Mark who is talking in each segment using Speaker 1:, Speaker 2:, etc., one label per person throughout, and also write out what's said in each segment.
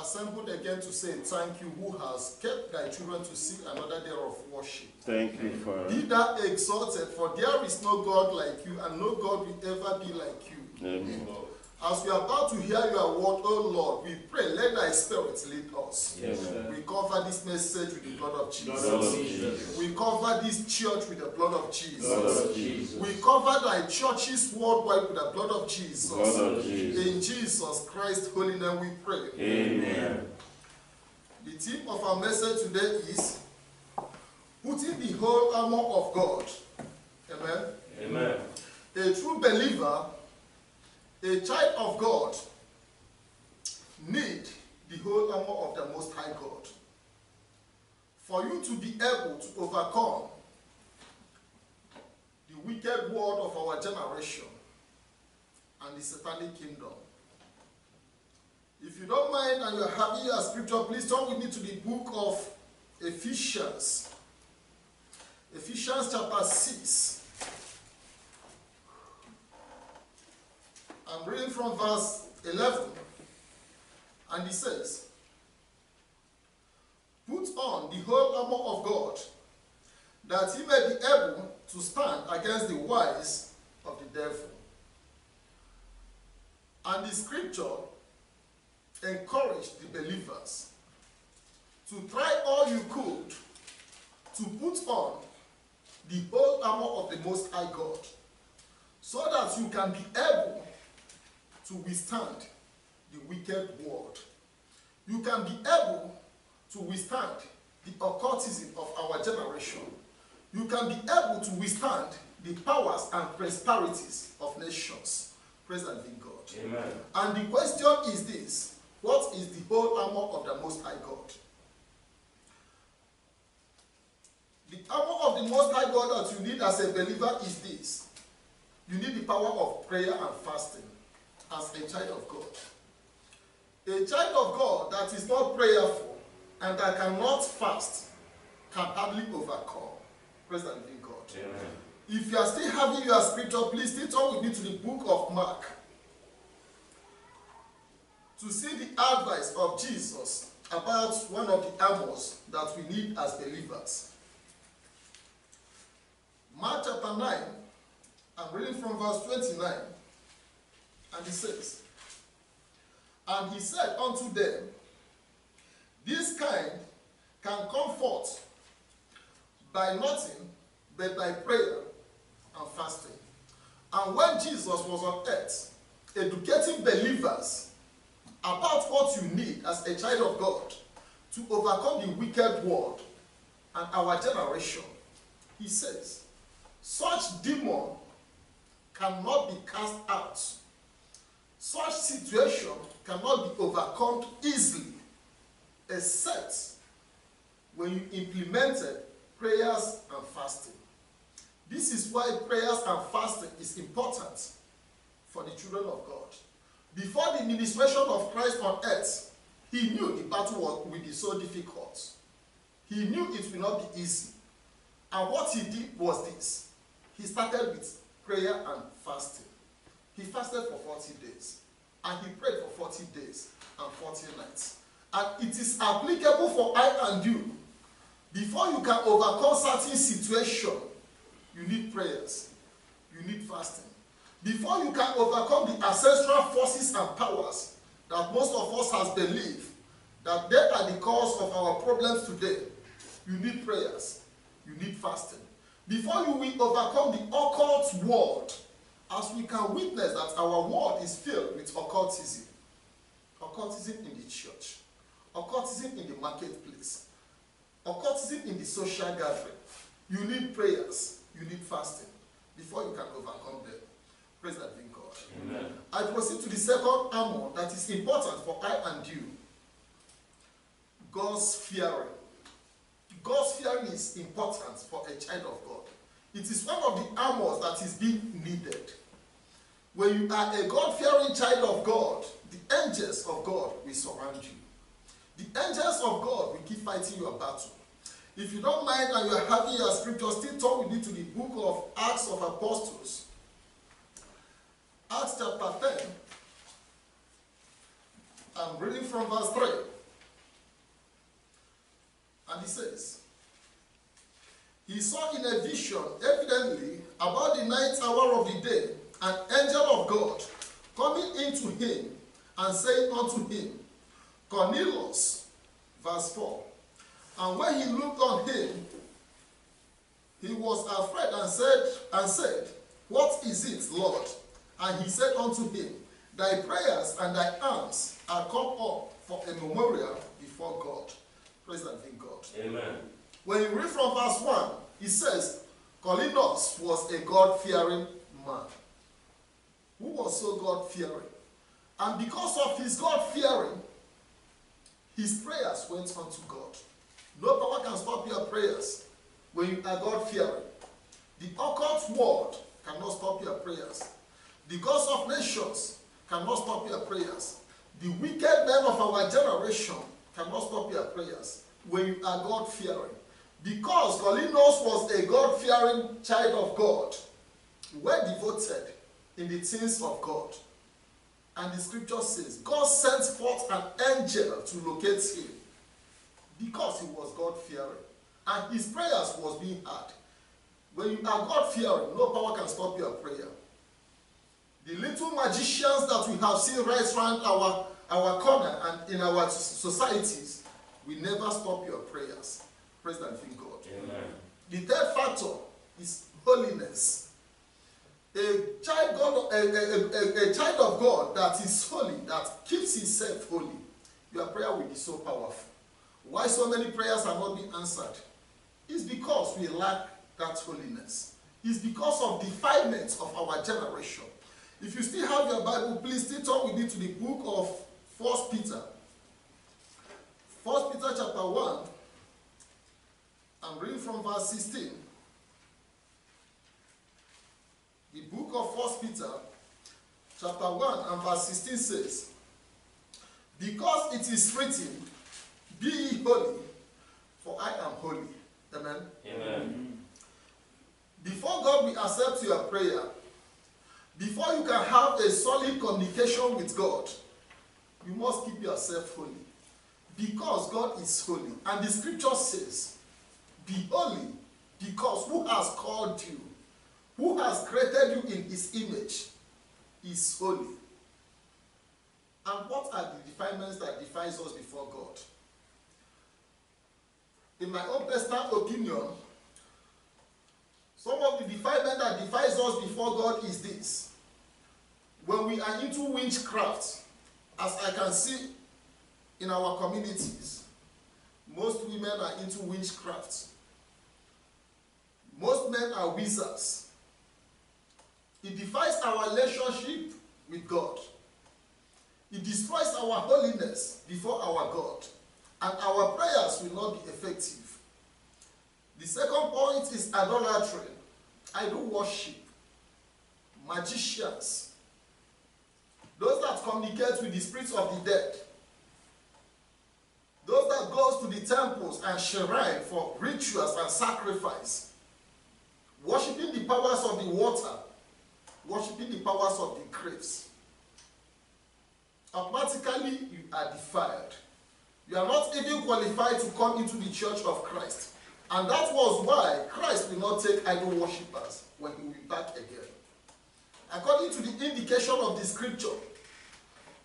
Speaker 1: assembled again to say thank you who has kept thy children to see another day of worship.
Speaker 2: Thank you, Father.
Speaker 1: Be thou exalted, for there is no God like you, and no God will ever be like you.
Speaker 2: Amen.
Speaker 1: As we are about to hear your word, O Lord, we pray, let thy spirit lead us.
Speaker 3: Yes,
Speaker 1: We cover this message with the blood of Jesus.
Speaker 3: of
Speaker 2: Blood of
Speaker 3: Jesus.
Speaker 1: We cover this church with the blood of
Speaker 3: Blood
Speaker 1: Jesus.
Speaker 3: of Jesus.
Speaker 1: We cover thy churches worldwide with the blood of Jesus.
Speaker 2: Blood of Jesus.
Speaker 1: In Jesus Christ's holy name we pray.
Speaker 2: Amen.
Speaker 1: The theme of our message today is putting the whole armor of God. Amen.
Speaker 3: Amen.
Speaker 1: A true believer, a child of God, need the whole armor of the Most High God. For you to be able to overcome the wicked world of our generation and the satanic kingdom. If you don't mind and you're having your scripture, please turn with me to the book of Ephesians. Ephesians chapter 6. I'm reading from verse 11. And he says, Put on the whole armor of God, that ye may be able to stand against the wiles of the devil. And the scripture encouraged the believers to try all you could to put on the whole armor of the Most High God so that you can be able to withstand the wicked world. You can be able to withstand the occultism of our generation. You can be able to withstand the powers and prosperities of nations. Praise living God.
Speaker 3: Amen.
Speaker 1: And the question is this What is the whole armor of the Most High God? The armor of the Most High God that you need as a believer is this you need the power of prayer and fasting as a child of God. A child of God that is not prayerful and that cannot fast can hardly overcome. Praise the living God.
Speaker 3: Amen.
Speaker 1: If you are still having your scripture, please still turn with me to the book of Mark to see the advice of Jesus about one of the armors that we need as believers. Mark chapter 9, I'm reading from verse 29, and he says, And he said unto them, This kind can come forth by nothing but by prayer and fasting. And when Jesus was on earth, educating believers about what you need as a child of God to overcome the wicked world and our generation, he says, such demon cannot be cast out. Such situation cannot be overcome easily except when you implemented prayers and fasting. This is why prayers and fasting is important for the children of God. Before the ministration of Christ on earth, he knew the battle will be so difficult. He knew it will not be easy. And what he did was this. He started with prayer and fasting. He fasted for 40 days. And he prayed for 40 days and 40 nights. And it is applicable for I and you. Before you can overcome certain situation, you need prayers. You need fasting. Before you can overcome the ancestral forces and powers that most of us has believed that they are the cause of our problems today, you need prayers. You need fasting. Before you will overcome the occult world, as we can witness that our world is filled with occultism. Occultism in the church, occultism in the marketplace, occultism in the social gathering. You need prayers, you need fasting before you can overcome them. Praise the living God.
Speaker 3: Amen.
Speaker 1: I proceed to the second armor that is important for I and you. God's fearing. God's fearing is important for a child of God. It is one of the armors that is being needed. When you are a God fearing child of God, the angels of God will surround you. The angels of God will keep fighting your battle. If you don't mind and you are having your scripture, still turn with me to the book of Acts of Apostles. Acts chapter 10. I'm reading from verse 3. And he says, He saw in a vision, evidently, about the ninth hour of the day, an angel of God coming into him and saying unto him, Cornelius, verse 4. And when he looked on him, he was afraid and said, and said, What is it, Lord? And he said unto him, Thy prayers and thy alms are come up for a memorial before God. Praise and thank God.
Speaker 2: Amen.
Speaker 1: When you read from verse 1, it says, Cornelius was a God fearing man. Who was so God fearing? And because of his God fearing, his prayers went unto God. No power can stop your prayers when you are God fearing. The occult world cannot stop your prayers. The gods of nations cannot stop your prayers. The wicked men of our generation cannot stop your prayers when you are God fearing. Because Cornelius was a God fearing child of God, well devoted in the things of God. And the scripture says, God sent forth an angel to locate him because he was God fearing. And his prayers was being heard. When you are God fearing, no power can stop your prayer. The little magicians that we have seen right around our, our corner and in our societies will never stop your prayers. Praise and thank God.
Speaker 2: Amen.
Speaker 1: The third factor is holiness. A child, God, a, a, a, a child of God that is holy, that keeps himself holy, your prayer will be so powerful. Why so many prayers are not being answered? It's because we lack that holiness. It's because of defilement of our generation. If you still have your Bible, please still turn with me to the book of First Peter. First Peter chapter 1. I'm reading from verse 16. The book of First Peter, chapter 1 and verse 16 says, Because it is written, Be ye holy, for I am holy. Amen.
Speaker 2: Amen.
Speaker 1: Before God will accept your prayer, before you can have a solid communication with God, you must keep yourself holy. Because God is holy. And the scripture says, Be holy, because who has called you, who has created you in his image, is holy. And what are the defilements that defines us before God? In my own personal opinion, some of the defilement that defies us before God is this. When we are into witchcraft, as I can see in our communities, most women are into witchcraft. Most men are wizards. It defies our relationship with God. It destroys our holiness before our God. And our prayers will not be effective. The second point is idolatry. Idol worship. Magicians. Those that communicate with the spirits of the dead. Those that goes to the temples and shrine for rituals and sacrifice. Worshipping the powers of the water. Worshipping the powers of the graves. Automatically, you are defiled. You are not even qualified to come into the church of Christ. And that was why Christ will not take idol worshippers when he will be back again. According to the indication of the scripture,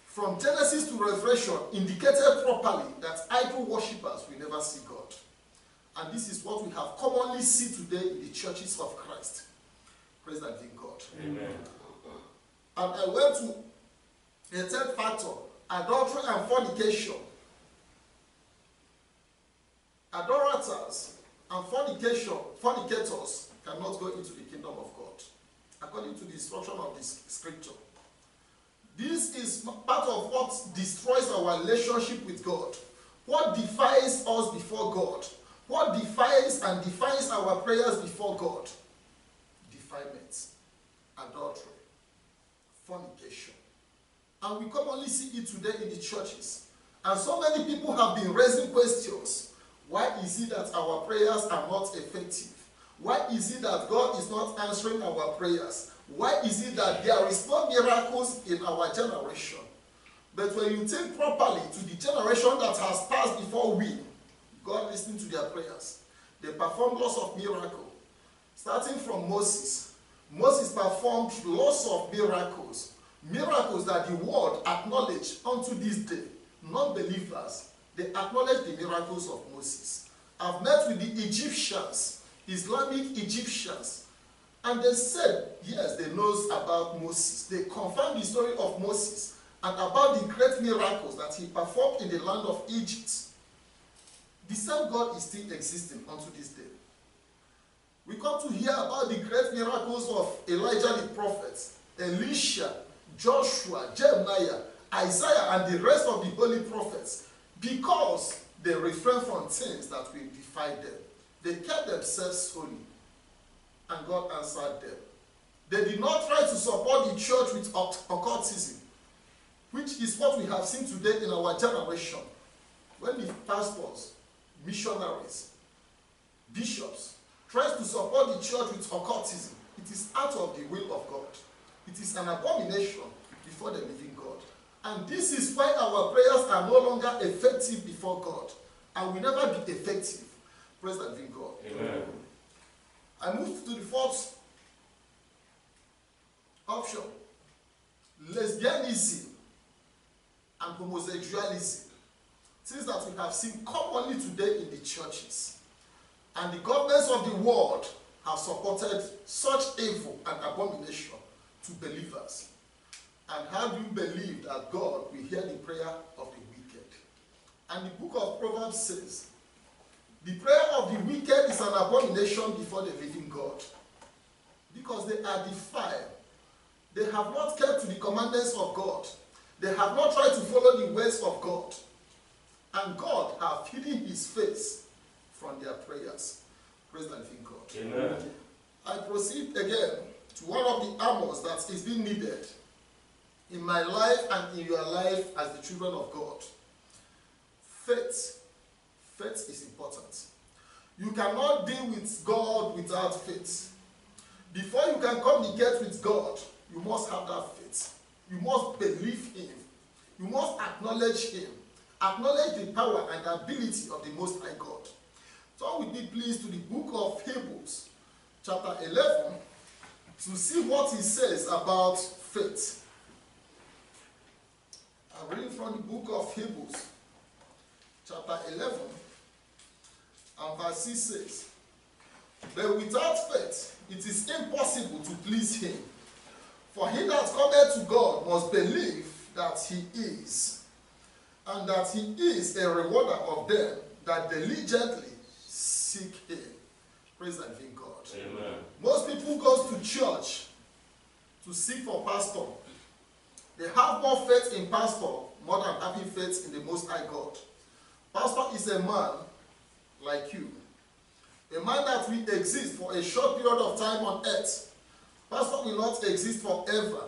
Speaker 1: from Genesis to Revelation, indicated properly that idol worshippers will never see God. And this is what we have commonly see today in the churches of Christ. Praise that in God.
Speaker 2: Amen.
Speaker 1: And uh, I went to a third factor, adultery and fornication. Idolaters and fornication, fornicators cannot go into the kingdom of God, according to the instruction of this scripture. This is part of what destroys our relationship with God. What defies us before God? What defies and defines our prayers before God? Defilement, adultery, fornication. And we commonly see it today in the churches. And so many people have been raising questions. Why is it that our prayers are not effective? Why is it that God is not answering our prayers? Why is it that there is no miracles in our generation? But when you think properly to the generation that has passed before we, God listened to their prayers. They performed lots of miracles. Starting from Moses. Moses performed lots of miracles. Miracles that the world acknowledge unto this day. Non-believers, they acknowledge the miracles of Moses. I've met with the Egyptians, Islamic Egyptians, and they said, yes, they knows about Moses. They confirmed the story of Moses and about the great miracles that he performed in the land of Egypt. The same God is still existing unto this day. We come to hear about the great miracles of Elijah the prophet, Elisha, Joshua, Jeremiah, Isaiah, and the rest of the holy prophets because they refrained from things that will defy them. They kept themselves holy, and God answered them. They did not try to support the church with occultism, which is what we have seen today in our generation. When the pastors, missionaries, bishops tries to support the church with occultism, it is out of the will of God. It is an abomination before the living God. And this is why our prayers are no longer effective before God and will never be effective. Praise the living God.
Speaker 2: Amen.
Speaker 1: I move to the fourth option lesbianism and homosexualism. Things that we have seen commonly today in the churches. And the governments of the world have supported such evil and abomination to believers. And how do you believe that God will hear the prayer of the wicked? And the book of Proverbs says, the prayer of the wicked is an abomination before the living God. Because they are defiled. They have not kept to the commandments of God. They have not tried to follow the ways of God. And God have hidden his face from their prayers. Praise the living God.
Speaker 2: Amen.
Speaker 1: I proceed again to one of the armors that is being needed in my life and in your life as the children of God. Faith. Faith is important. You cannot deal with God without faith. Before you can communicate with God, you must have that faith. You must believe Him. You must acknowledge Him. Acknowledge the power and ability of the Most High God. Turn with me, please, to the book of Hebrews, chapter 11, to see what he says about faith. I'm reading from the book of Hebrews, chapter 11, and verse 6 says, But without faith it is impossible to please him. For he that cometh to God must believe that he is, and that he is a rewarder of them that diligently seek him. Praise and thank God.
Speaker 2: Amen.
Speaker 1: Most people go to church to seek for pastor. They have more faith in pastor more than having faith in the Most High God. Pastor is a man like you. A man that will exist for a short period of time on earth. Pastor will not exist forever.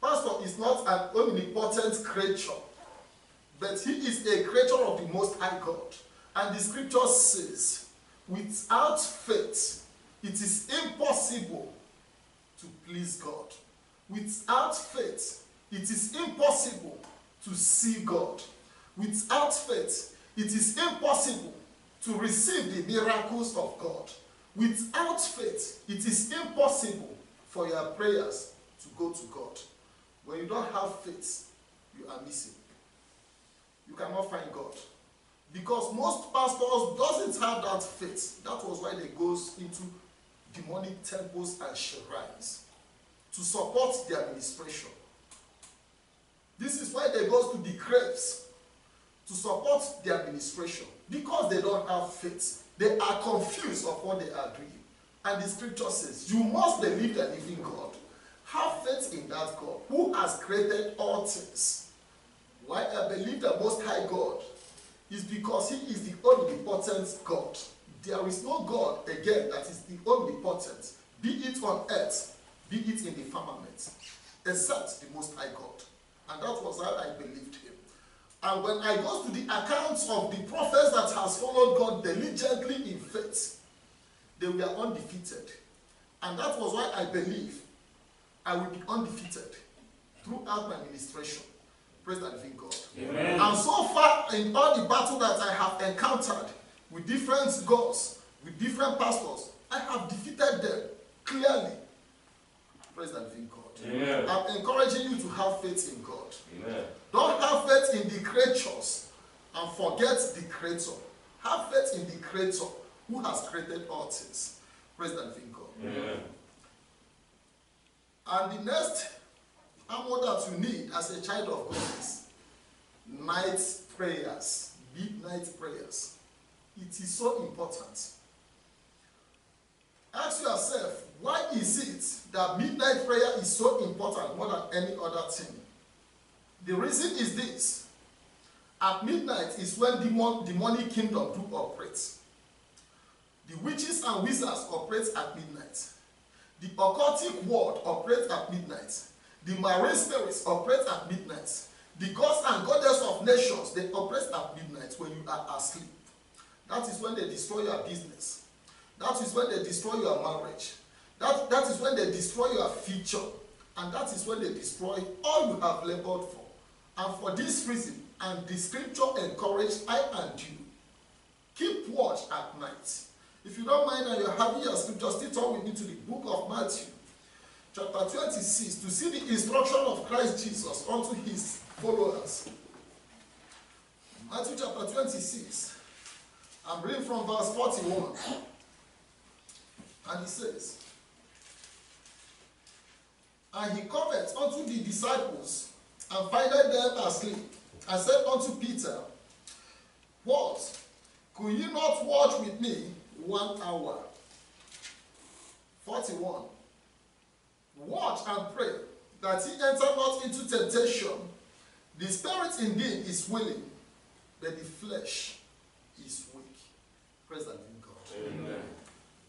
Speaker 1: Pastor is not an omnipotent creature, but he is a creature of the Most High God. And the scripture says, without faith, it is impossible to please God. Without faith, it is impossible to see God. Without faith, it is impossible to receive the miracles of God. Without faith, it is impossible for your prayers to go to God. When you don't have faith, you are missing. You cannot find God. Because most pastors doesn't have that faith. That was why they goes into demonic temples and shrines to support their administration. This is why they goes to the graves to support their administration because they don't have faith. They are confused of what they are doing. And the scripture says, you must believe the living God. Have faith in that God who has created all things. Why I believe the Most High God is because He is the omnipotent God. There is no God again that is the omnipotent, be it on earth, be it in the firmament, except the Most High God. And that was how I believed Him. And when I go to the accounts of the prophets that has followed God diligently in faith, they were undefeated. And that was why I believe I will be undefeated throughout my ministration. Praise the living God.
Speaker 2: Amen.
Speaker 1: And so far, in all the battle that I have encountered with different gods, with different pastors, I have defeated them clearly. Praise the living God.
Speaker 2: Amen.
Speaker 1: I'm encouraging you to have faith in God.
Speaker 2: Amen.
Speaker 1: Don't have faith in the creatures and forget the creator. Have faith in the creator who has created all things. Praise the living God.
Speaker 2: Amen.
Speaker 1: And the next armor that you need as a child of God is night prayers, midnight prayers. It is so important. Ask yourself, why is it that midnight prayer is so important more than any other thing? The reason is this. At midnight is when demon, demonic kingdom do operate. The witches and wizards operate at midnight. The occultic world operates at midnight. The marine spirits operate at midnight. The gods and goddesses of nations, they operate at midnight when you are asleep. That is when they destroy your business. That is when they destroy your marriage. That, that is when they destroy your future. And that is when they destroy all you have labored for. And for this reason, and the scripture encouraged I and you, keep watch at night. If you don't mind and you're having your scripture, still turn with me to the book of Matthew, chapter 26, to see the instruction of Christ Jesus unto his followers. Matthew chapter 26, I'm reading from verse 41. And he says, And he cometh unto the disciples, and findeth them asleep, and said unto Peter, What? Could ye not watch with me one hour? 41. Watch and pray that he enter not into temptation. The spirit indeed is willing, but the flesh is weak. Praise the living God.
Speaker 2: Amen.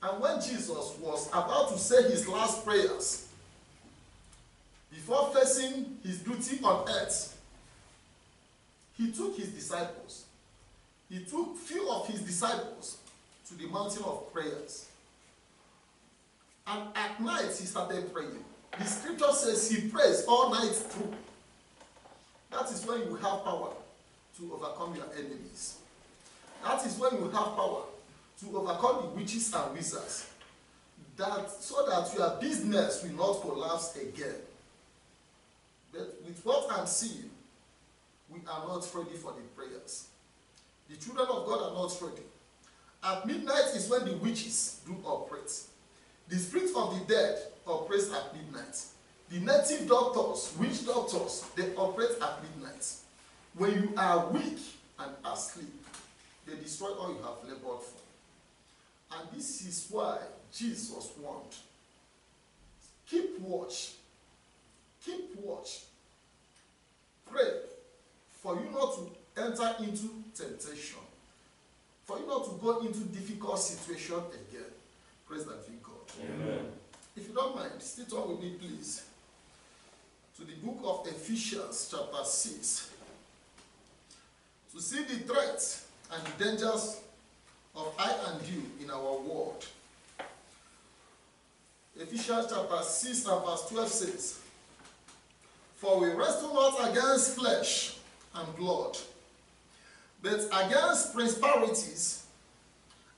Speaker 1: And when Jesus was about to say his last prayers, before facing his duty on earth, he took his disciples. He took few of his disciples to the mountain of prayers. And at night he started praying. The scripture says he prays all night through. That is when you have power to overcome your enemies. That is when you have power to overcome the witches and wizards. That so that your business will not collapse again. But with what I'm seeing, we are not ready for the prayers. The children of God are not ready. At midnight is when the witches do operate. The spirit of the dead operates at midnight. The native doctors, witch doctors, they operate at midnight. When you are weak and asleep, they destroy all you have labored for. And this is why Jesus warned. Keep watch. Keep watch. Pray for you not to enter into temptation. For you not to go into difficult situation again. Praise the God.
Speaker 2: Amen.
Speaker 1: If you don't mind, sit on with me, please. To the book of Ephesians, chapter 6. To see the threats and dangers of I and you in our world. Ephesians chapter 6 and verse 12 says, For we wrestle not against flesh and blood, but against principalities,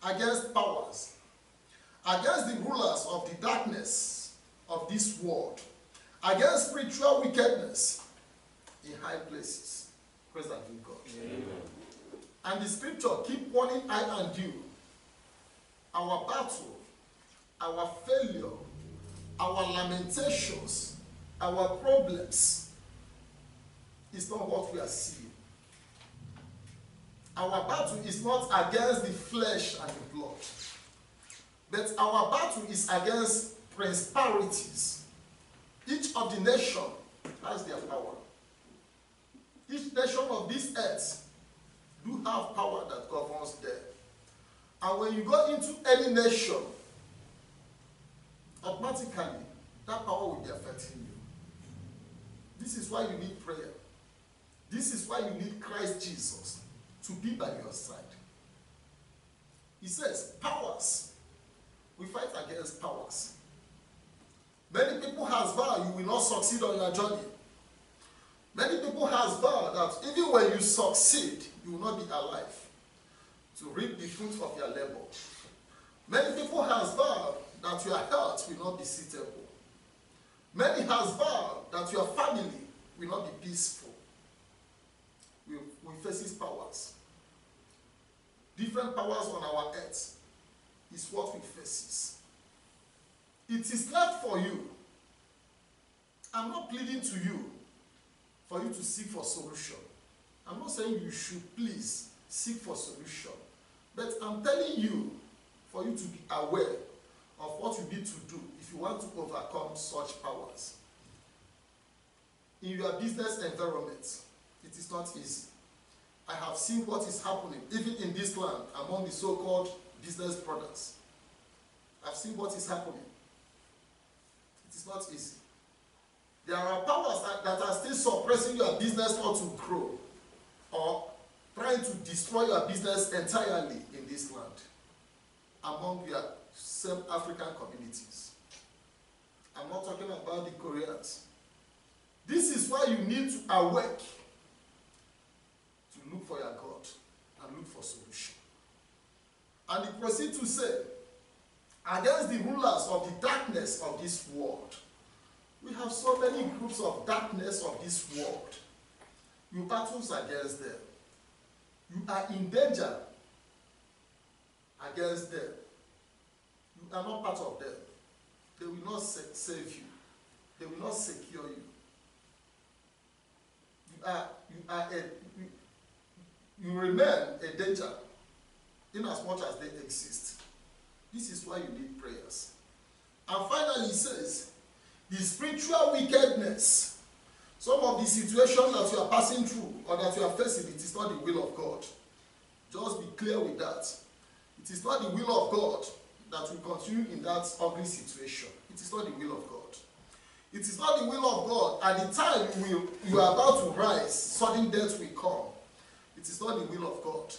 Speaker 1: against powers, against the rulers of the darkness of this world, against spiritual wickedness in high places. Praise the living God.
Speaker 2: Amen.
Speaker 1: And the scripture keep warning I and you. Our battle, our failure, our lamentations, our problems is not what we are seeing. Our battle is not against the flesh and the blood, but our battle is against principalities. Each of the nation has their power. Each nation of this earth do have power that governs them. And when you go into any nation, automatically that power will be affecting you. This is why you need prayer. This is why you need Christ Jesus to be by your side. He says, powers. We fight against powers. Many people has vowed you will not succeed on your journey. Many people has vowed that even when you succeed, you will not be alive to reap the fruit of your labor. Many people has vowed that your health will not be suitable. Many has vowed that your family will not be peaceful. We, we faces powers. Different powers on our earth is what we faces. It is not for you. I'm not pleading to you for you to seek for solution. I'm not saying you should please seek for solution. But I'm telling you for you to be aware of what you need to do if you want to overcome such powers. In your business environment, it is not easy. I have seen what is happening, even in this land, among the so-called business brothers. I've seen what is happening. It is not easy. There are powers that, that are still suppressing your business not to grow or trying to destroy your business entirely in this land among your same African communities. I'm not talking about the Koreans. This is why you need to awake to look for your God and look for solution. Proceeds to say, against the rulers of the darkness of this world. We have so many groups of darkness of this world. You battles against them. You are in danger against them. You are not part of them. They will not sa- save you. They will not secure you. You are you are a you, you remain a danger in as much as they exist. This is why you need prayers. And finally, he says, the spiritual wickedness. Some of the situations that you are passing through or that you are facing, it is not the will of God. Just be clear with that. It is not the will of God that we continue in that ugly situation. It is not the will of God. It is not the will of God. At the time will, you are about to rise, sudden death will come. It is not the will of God.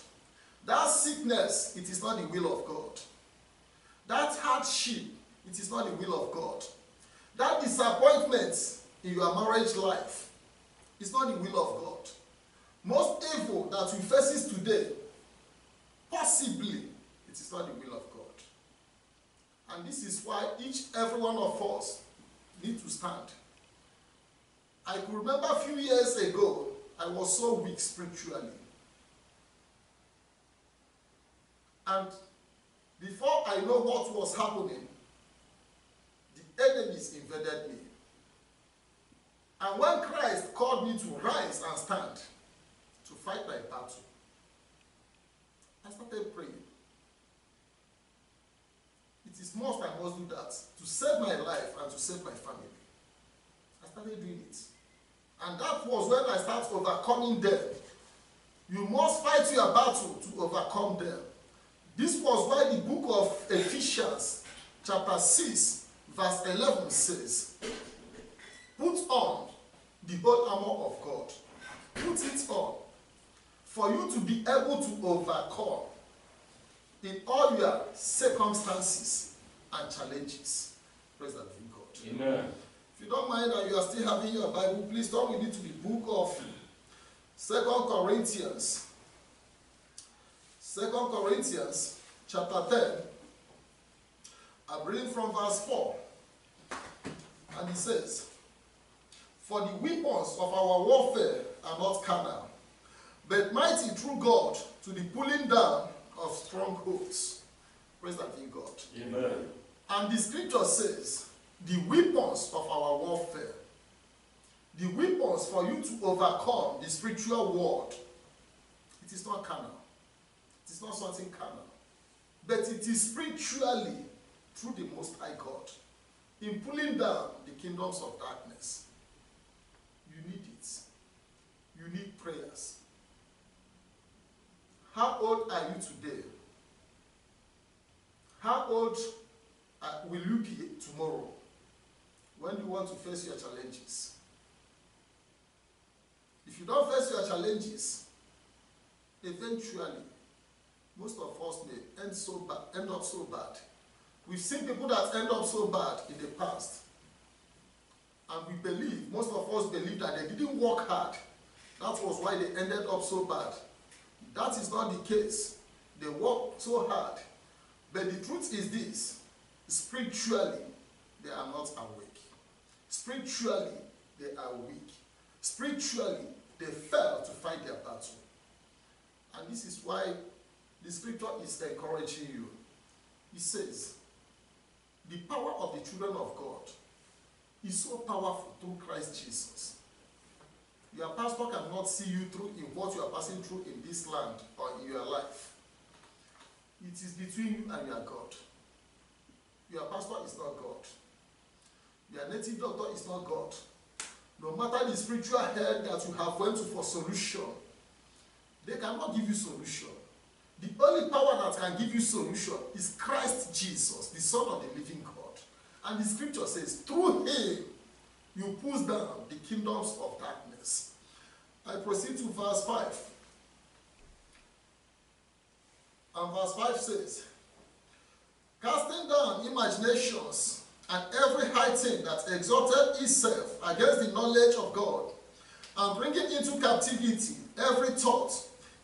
Speaker 1: That sickness, it is not the will of God. That hardship, it is not the will of God. That disappointment in your marriage life, is not the will of God. Most evil that we faces today, possibly, it is not the will of God. And this is why each every one of us need to stand. I could remember a few years ago, I was so weak spiritually. And before I know what was happening, the enemies invaded me. And when Christ called me to rise and stand to fight my battle, I started praying. It is must I must do that to save my life and to save my family. I started doing it. And that was when I started overcoming them. You must fight your battle to overcome them. This was why the book of Ephesians, chapter 6, verse 11 says, Put on the whole armor of God. Put it on for you to be able to overcome in all your circumstances and challenges. Praise the living God.
Speaker 2: Amen.
Speaker 1: If you don't mind and you are still having your Bible, please turn with me to the book of Second Corinthians. Second Corinthians chapter 10. I'm reading from verse 4. And it says, For the weapons of our warfare are not carnal, but mighty through God to the pulling down of strongholds. Praise the living God.
Speaker 2: Amen.
Speaker 1: And the scripture says, the weapons of our warfare, the weapons for you to overcome the spiritual world, it is not carnal. It is not something carnal. But it is spiritually through the Most High God in pulling down the kingdoms of darkness. You need it. You need prayers. How old are you today? How old will you be tomorrow when you want to face your challenges? If you don't face your challenges, eventually, us may end so bad, end up so bad. We've seen people that end up so bad in the past, and we believe most of us believe that they didn't work hard. That was why they ended up so bad. That is not the case. They worked so hard. But the truth is this spiritually, they are not awake. Spiritually, they are weak. Spiritually, they fail to fight their battle. And this is why the scripture is encouraging you. It says, the power of the children of God is so powerful through Christ Jesus. Your pastor cannot see you through in what you are passing through in this land or in your life. It is between you and your God. Your pastor is not God. Your native doctor is not God. No matter the spiritual help that you have went to for solution, they cannot give you solution. The only power that can give you solution is Christ Jesus, the Son of the living God. And the scripture says, through him you push down the kingdoms of darkness. I proceed to verse 5. And verse 5 says, Casting down imaginations and every high thing that exalted itself against the knowledge of God, and bringing into captivity every thought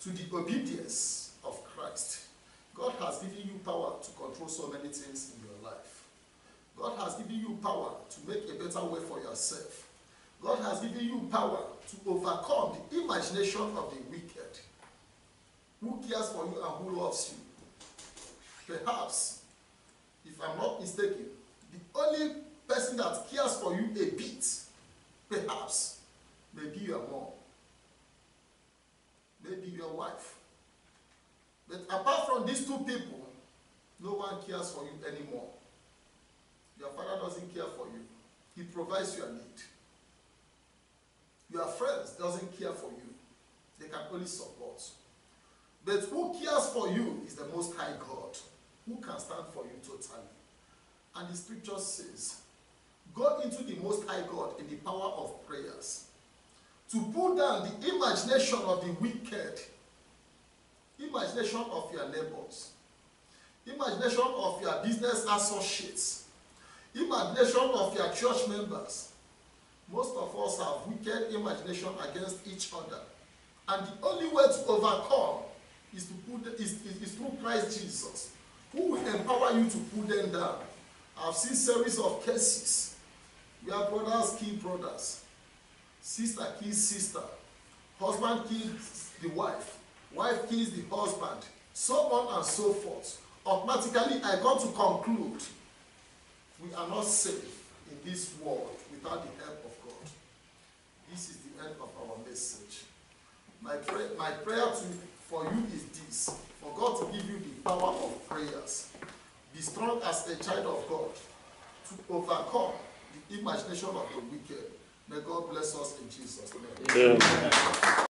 Speaker 1: to the obedience Christ. God has given you power to control so many things in your life. God has given you power to make a better way for yourself. God has given you power to overcome the imagination of the wicked. Who cares for you and who loves you? Perhaps, if I'm not mistaken, the only person that cares for you a bit, perhaps, may be your mom, maybe your wife. But apart from these two people, no one cares for you anymore. Your father doesn't care for you. He provides your need. Your friends doesn't care for you. They can only support. But who cares for you is the Most High God, who can stand for you totally. And the scripture says, go into the Most High God in the power of prayers to pull down the imagination of the wicked, imagination of your neighbors, imagination of your business associates, imagination of your church members. Most of us have wicked imagination against each other. And the only way to overcome is to put is, is, is through Christ Jesus, who will empower you to put them down. I've seen series of cases where brothers kill brothers, sister kills sister, husband kills the wife, wife kills the husband, so on and so forth. Automatically, I got to conclude we are not safe in this world without the help of God. This is the end of our message. My, pray, my prayer to, for you is this for God to give you the power of prayers. Be strong as a child of God to overcome the imagination of the wicked. May God bless us in Jesus' name.
Speaker 2: Amen.